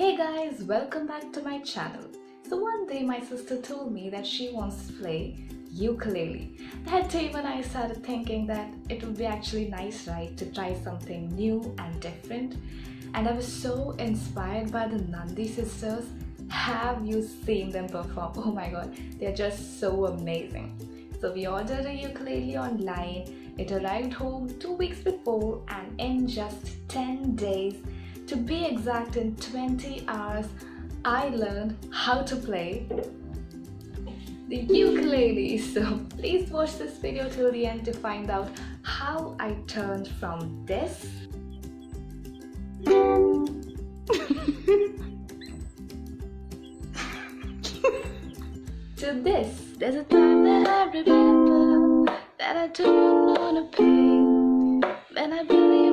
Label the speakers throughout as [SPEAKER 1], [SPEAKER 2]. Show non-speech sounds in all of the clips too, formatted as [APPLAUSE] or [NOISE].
[SPEAKER 1] Hey guys, welcome back to my channel. So one day my sister told me that she wants to play ukulele. That day when I started thinking that it would be actually nice, right, to try something new and different. And I was so inspired by the Nandy sisters. Have you seen them perform? Oh my god, they're just so amazing. So we ordered a ukulele online. It arrived home two weeks before and in just 10 days to be exact, in 20 hours, I learned how to play the ukulele. So please watch this video till the end to find out how I turned from this [LAUGHS] to this. There's a time that I remember that I don't wanna pay when I believed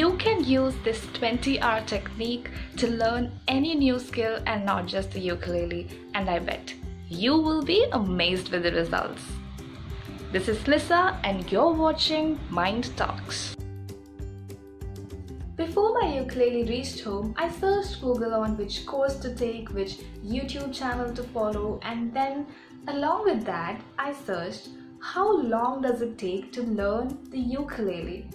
[SPEAKER 1] You can use this 20 hour technique to learn any new skill and not just the ukulele, and I bet you will be amazed with the results. This is Lisa, and you're watching Mind Talks. Before my ukulele reached home, I searched Google on which course to take, which YouTube channel to follow, and then along with that, I searched how long does it take to learn the ukulele?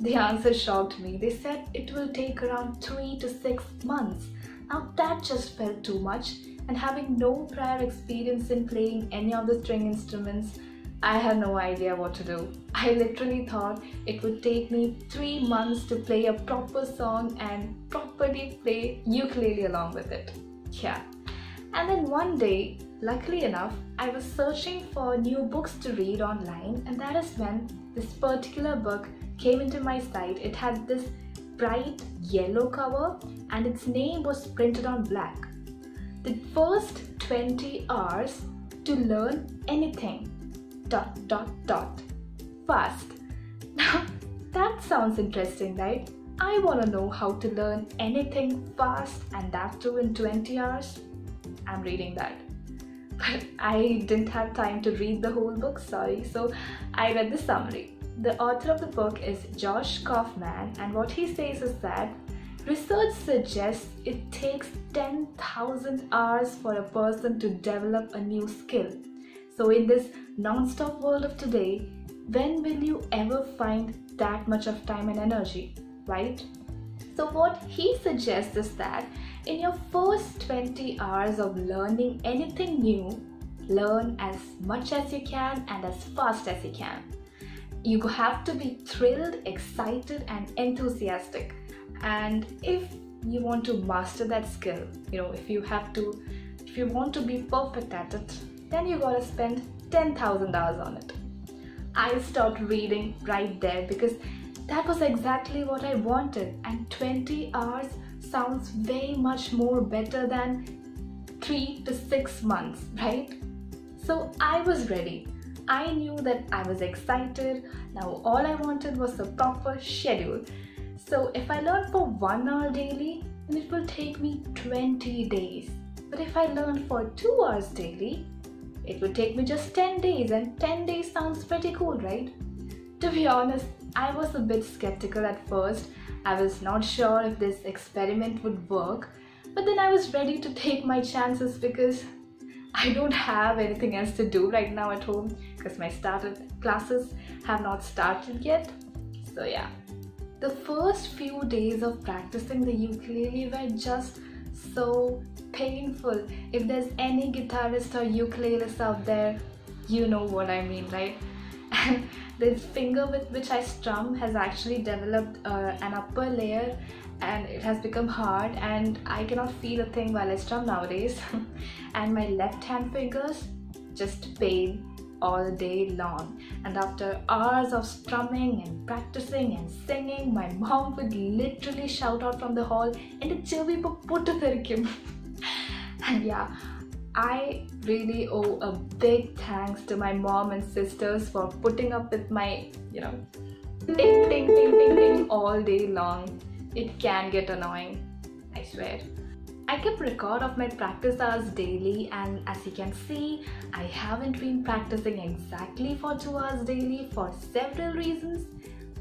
[SPEAKER 1] The answer shocked me. They said it will take around 3 to 6 months. Now that just felt too much and having no prior experience in playing any of the string instruments, I had no idea what to do. I literally thought it would take me 3 months to play a proper song and properly play ukulele along with it. Yeah. And then one day, Luckily enough, I was searching for new books to read online, and that is when this particular book came into my sight. It had this bright yellow cover, and its name was printed on black. The first 20 hours to learn anything. Dot dot dot. Fast. Now, that sounds interesting, right? I want to know how to learn anything fast and that too in 20 hours. I'm reading that [LAUGHS] but I didn't have time to read the whole book, sorry. So I read the summary. The author of the book is Josh Kaufman, and what he says is that research suggests it takes 10,000 hours for a person to develop a new skill. So, in this non stop world of today, when will you ever find that much of time and energy, right? So, what he suggests is that in your first 20 hours of learning anything new, learn as much as you can and as fast as you can. You have to be thrilled, excited, and enthusiastic. And if you want to master that skill, you know, if you have to, if you want to be perfect at it, then you gotta spend 10,000 hours on it. I stopped reading right there because that was exactly what I wanted, and 20 hours sounds way much more better than three to six months, right? So I was ready. I knew that I was excited. Now all I wanted was a proper schedule. So if I learn for one hour daily, then it will take me 20 days. But if I learn for two hours daily, it would take me just 10 days, and 10 days sounds pretty cool, right? To be honest, I was a bit skeptical at first I was not sure if this experiment would work, but then I was ready to take my chances because I don't have anything else to do right now at home because my started classes have not started yet. So yeah. The first few days of practicing the ukulele were just so painful. If there's any guitarist or ukulelist out there, you know what I mean, right? [LAUGHS] And the finger with which I strum has actually developed uh, an upper layer and it has become hard and I cannot feel a thing while I strum nowadays [LAUGHS] and my left hand fingers just pain all day long and after hours of strumming and practicing and singing my mom would literally shout out from the hall and ചെവി ഇപ്പോൾ പൊട്ടിത്തെറിക്കും [LAUGHS] and yeah I really owe a big thanks to my mom and sisters for putting up with my, you know, ding ding ding ding ding all day long. It can get annoying, I swear. I keep record of my practice hours daily and as you can see, I haven't been practicing exactly for 2 hours daily for several reasons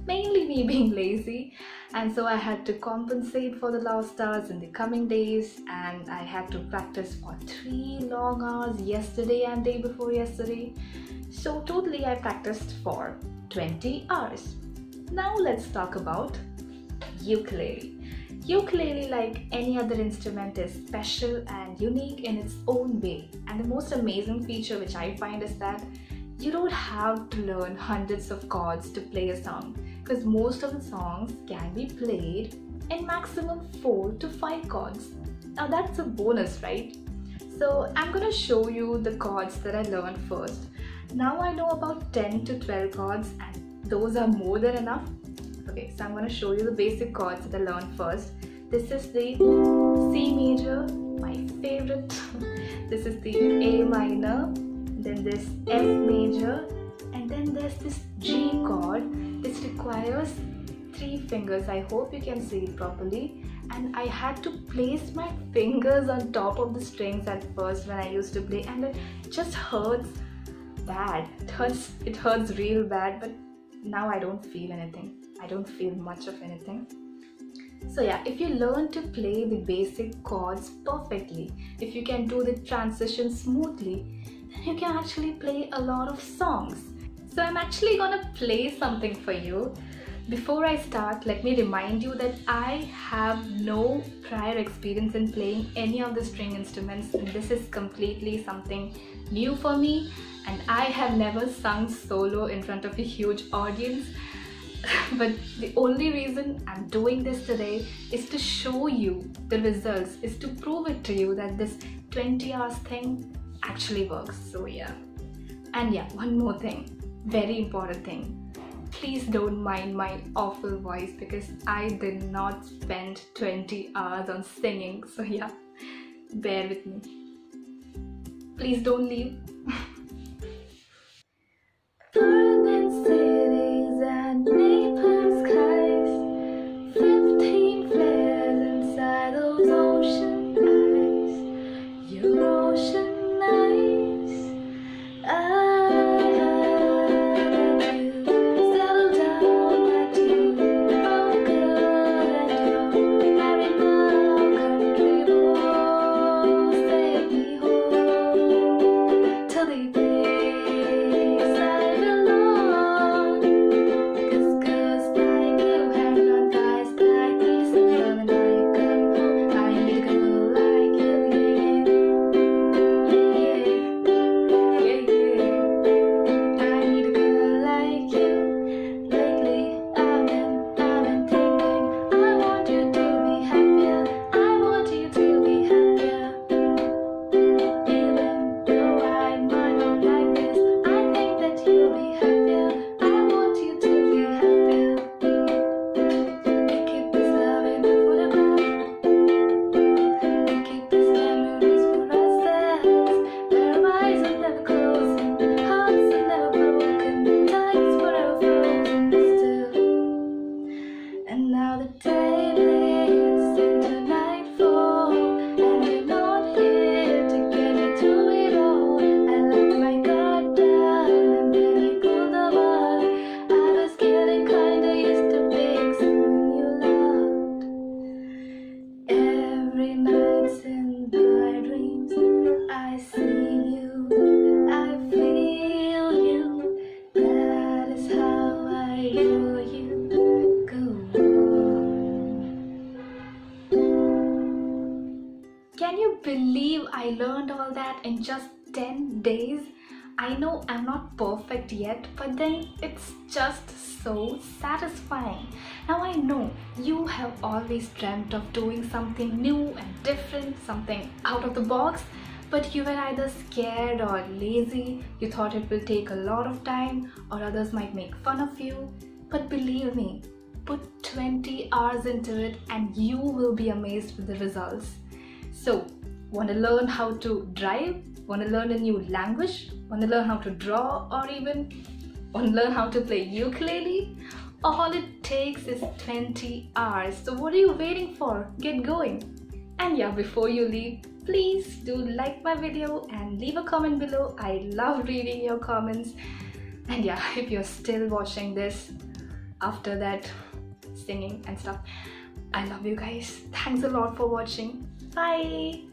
[SPEAKER 1] mainly me [LAUGHS] being lazy. And so I had to compensate for the lost hours in the coming days and I had to practice for three long hours yesterday and day before yesterday. So totally I practiced for 20 hours. Now let's talk about ukulele ukulele like any other instrument is special and unique in its own way and the most amazing feature which I find is that you don't have to learn hundreds of chords to play a song because most of the songs can be played in maximum 4 to 5 chords. Now that's a bonus, right? So I'm gonna show you the chords that I learned first. Now I know about 10 to 12 chords and those are more than enough. Okay, so I'm gonna show you the basic chords that I learned first. This is the C major, my favorite. [LAUGHS] this is the A minor, then this F major and then there's this G chord this requires three fingers I hope you can see it properly and I had to place my fingers on top of the strings at first when I used to play and it just hurts bad it hurts it hurts real bad but now I don't feel anything I don't feel much of anything so yeah, if you learn to play the basic chords perfectly, if you can do the transition smoothly, then you can actually play a lot of songs. So I'm actually gonna play something for you. Before I start, let me remind you that I have no prior experience in playing any of the string instruments and this is completely something new for me and I have never sung solo in front of a huge audience but the only reason I'm doing this today is to show you the results, is to prove it to you that this 20 hours thing actually works. So yeah. And yeah, one more thing, very important thing. Please don't mind my awful voice because I did not spend 20 hours on singing. So yeah, bear with me. Please don't leave. [LAUGHS] believe I learned all that in just 10 days? I know I'm not perfect yet, but then it's just so satisfying. Now I know you have always dreamt of doing something new and different, something out of the box, but you were either scared or lazy, you thought it will take a lot of time, or others might make fun of you. But believe me, put 20 hours into it and you will be amazed with the results. So, Want to learn how to drive? Want to learn a new language? Want to learn how to draw or even want to learn how to play ukulele? All it takes is 20 hours. So what are you waiting for? Get going. And yeah, before you leave, please do like my video and leave a comment below. I love reading your comments. And yeah, [LAUGHS] if you're still watching this, after that singing and stuff i love you guys thanks a lot for watching bye